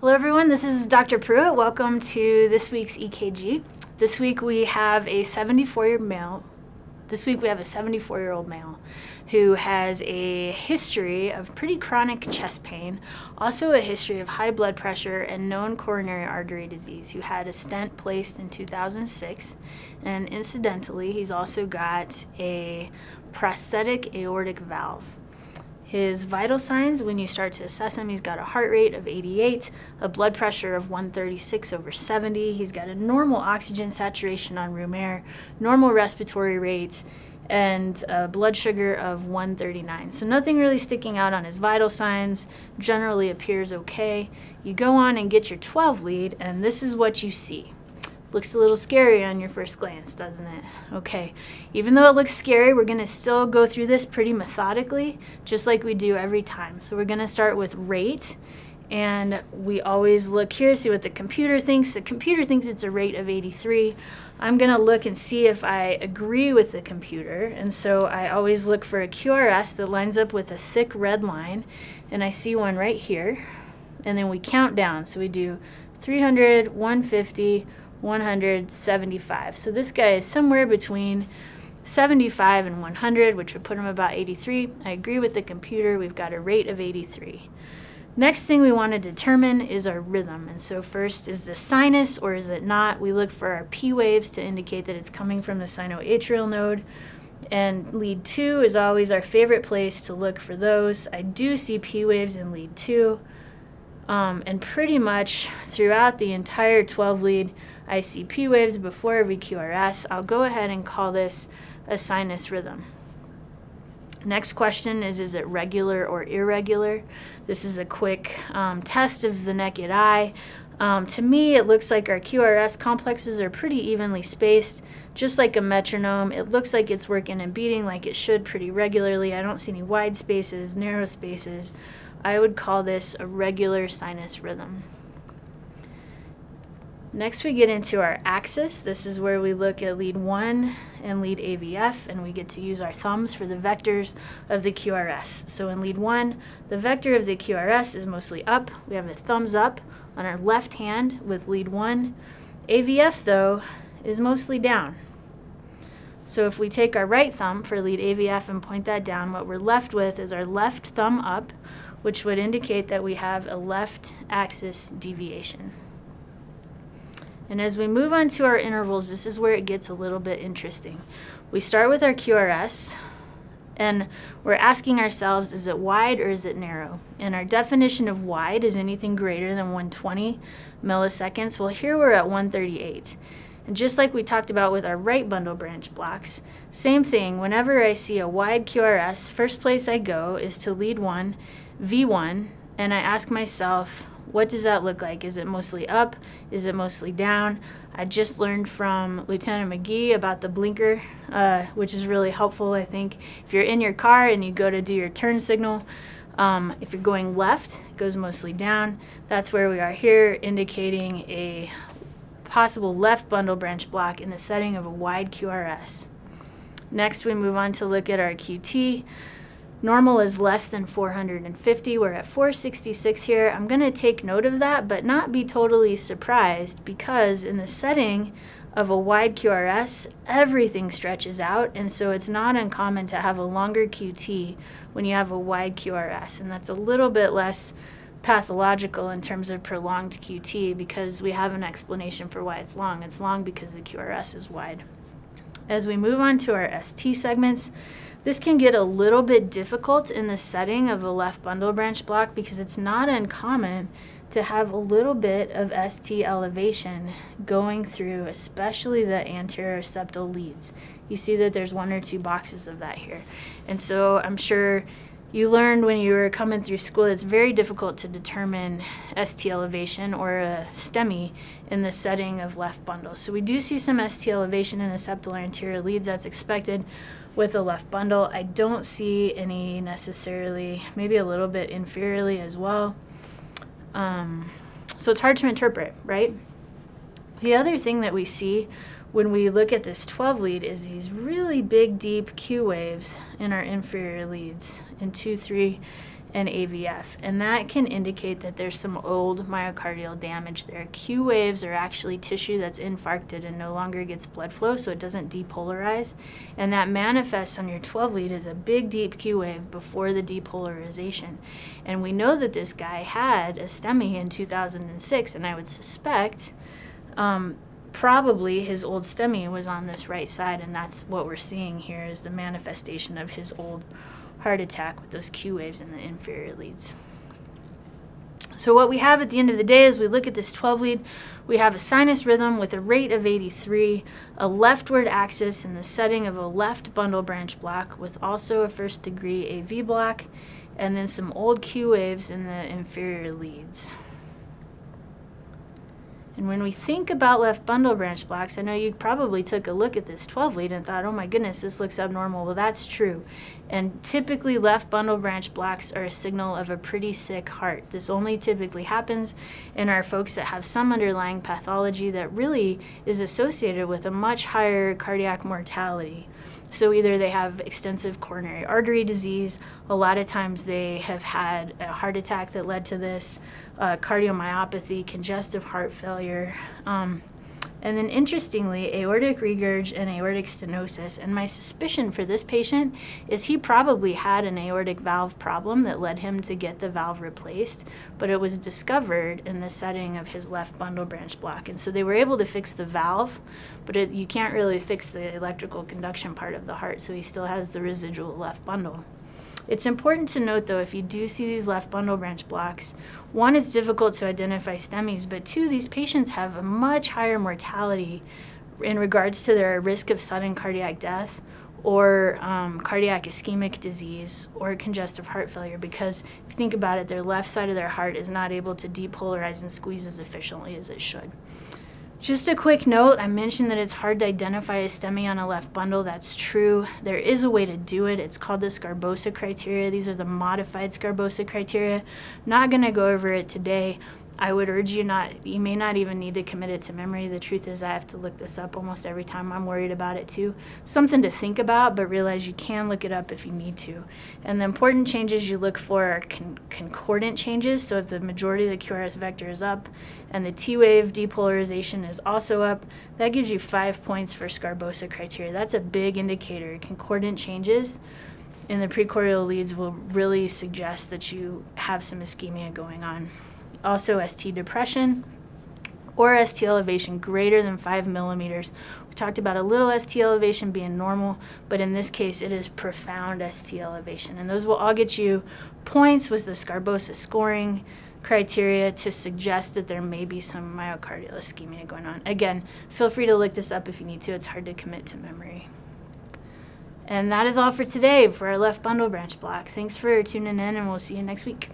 Hello everyone, this is Dr. Pruett. Welcome to this week's EKG. This week we have a 74-year male. This week we have a 74-year-old male who has a history of pretty chronic chest pain, also a history of high blood pressure and known coronary artery disease, who had a stent placed in 2006. And incidentally, he's also got a prosthetic aortic valve. His vital signs, when you start to assess him, he's got a heart rate of 88, a blood pressure of 136 over 70. He's got a normal oxygen saturation on room air, normal respiratory rate, and a blood sugar of 139. So nothing really sticking out on his vital signs, generally appears okay. You go on and get your 12 lead, and this is what you see. Looks a little scary on your first glance, doesn't it? Okay, even though it looks scary, we're gonna still go through this pretty methodically, just like we do every time. So we're gonna start with rate, and we always look here, see what the computer thinks. The computer thinks it's a rate of 83. I'm gonna look and see if I agree with the computer, and so I always look for a QRS that lines up with a thick red line, and I see one right here, and then we count down. So we do 300, 150, 175. So this guy is somewhere between 75 and 100, which would put him about 83. I agree with the computer. We've got a rate of 83. Next thing we want to determine is our rhythm. And so first, is the sinus or is it not? We look for our P waves to indicate that it's coming from the sinoatrial node. And lead 2 is always our favorite place to look for those. I do see P waves in lead 2. Um, and pretty much throughout the entire 12 lead, ICP waves before every QRS. I'll go ahead and call this a sinus rhythm. Next question is, is it regular or irregular? This is a quick um, test of the naked eye. Um, to me, it looks like our QRS complexes are pretty evenly spaced, just like a metronome. It looks like it's working and beating like it should pretty regularly. I don't see any wide spaces, narrow spaces. I would call this a regular sinus rhythm. Next we get into our axis. This is where we look at lead 1 and lead AVF and we get to use our thumbs for the vectors of the QRS. So in lead 1, the vector of the QRS is mostly up. We have a thumbs up on our left hand with lead 1. AVF though is mostly down. So if we take our right thumb for lead AVF and point that down, what we're left with is our left thumb up, which would indicate that we have a left axis deviation. And as we move on to our intervals, this is where it gets a little bit interesting. We start with our QRS, and we're asking ourselves, is it wide or is it narrow? And our definition of wide is anything greater than 120 milliseconds. Well, here we're at 138. And just like we talked about with our right bundle branch blocks, same thing, whenever I see a wide QRS, first place I go is to lead one, V1, and I ask myself, what does that look like? Is it mostly up? Is it mostly down? I just learned from Lieutenant McGee about the blinker, uh, which is really helpful, I think. If you're in your car and you go to do your turn signal, um, if you're going left, it goes mostly down. That's where we are here, indicating a possible left bundle branch block in the setting of a wide QRS. Next, we move on to look at our QT. Normal is less than 450. We're at 466 here. I'm going to take note of that, but not be totally surprised because in the setting of a wide QRS, everything stretches out, and so it's not uncommon to have a longer QT when you have a wide QRS, and that's a little bit less pathological in terms of prolonged QT because we have an explanation for why it's long. It's long because the QRS is wide. As we move on to our ST segments, this can get a little bit difficult in the setting of a left bundle branch block because it's not uncommon to have a little bit of ST elevation going through, especially the anterior septal leads. You see that there's one or two boxes of that here. And so I'm sure you learned when you were coming through school it's very difficult to determine ST elevation or a STEMI in the setting of left bundle. So we do see some ST elevation in the septal or anterior leads that's expected with a left bundle. I don't see any necessarily, maybe a little bit inferiorly as well. Um, so it's hard to interpret, right? The other thing that we see when we look at this 12 lead is these really big, deep Q waves in our inferior leads in 2, 3, and AVF. And that can indicate that there's some old myocardial damage there. Q waves are actually tissue that's infarcted and no longer gets blood flow, so it doesn't depolarize. And that manifests on your 12 lead as a big, deep Q wave before the depolarization. And we know that this guy had a STEMI in 2006, and I would suspect. Um, probably his old STEMI was on this right side, and that's what we're seeing here is the manifestation of his old heart attack with those Q waves in the inferior leads. So what we have at the end of the day is we look at this 12 lead, we have a sinus rhythm with a rate of 83, a leftward axis in the setting of a left bundle branch block with also a first degree AV block, and then some old Q waves in the inferior leads. And when we think about left bundle branch blocks, I know you probably took a look at this 12 lead and thought, oh my goodness, this looks abnormal. Well, that's true. And typically, left bundle branch blocks are a signal of a pretty sick heart. This only typically happens in our folks that have some underlying pathology that really is associated with a much higher cardiac mortality. So either they have extensive coronary artery disease, a lot of times they have had a heart attack that led to this, uh, cardiomyopathy, congestive heart failure. Um, and then interestingly, aortic regurg and aortic stenosis. And my suspicion for this patient is he probably had an aortic valve problem that led him to get the valve replaced, but it was discovered in the setting of his left bundle branch block. And so they were able to fix the valve, but it, you can't really fix the electrical conduction part of the heart, so he still has the residual left bundle. It's important to note, though, if you do see these left bundle branch blocks, one, it's difficult to identify STEMIs, but two, these patients have a much higher mortality in regards to their risk of sudden cardiac death or um, cardiac ischemic disease or congestive heart failure because if you think about it, their left side of their heart is not able to depolarize and squeeze as efficiently as it should. Just a quick note, I mentioned that it's hard to identify a STEMI on a left bundle. That's true. There is a way to do it. It's called the Sgarbossa criteria. These are the modified Sgarbossa criteria. Not going to go over it today. I would urge you not, you may not even need to commit it to memory. The truth is, I have to look this up almost every time I'm worried about it too. Something to think about, but realize you can look it up if you need to. And the important changes you look for are con concordant changes. So if the majority of the QRS vector is up and the T wave depolarization is also up, that gives you five points for Sgarbossa criteria. That's a big indicator. Concordant changes in the precordial leads will really suggest that you have some ischemia going on also ST depression or ST elevation greater than 5 millimeters. We talked about a little ST elevation being normal, but in this case it is profound ST elevation. And those will all get you points with the Sgarbossa scoring criteria to suggest that there may be some myocardial ischemia going on. Again, feel free to look this up if you need to. It's hard to commit to memory. And that is all for today for our left bundle branch block. Thanks for tuning in, and we'll see you next week.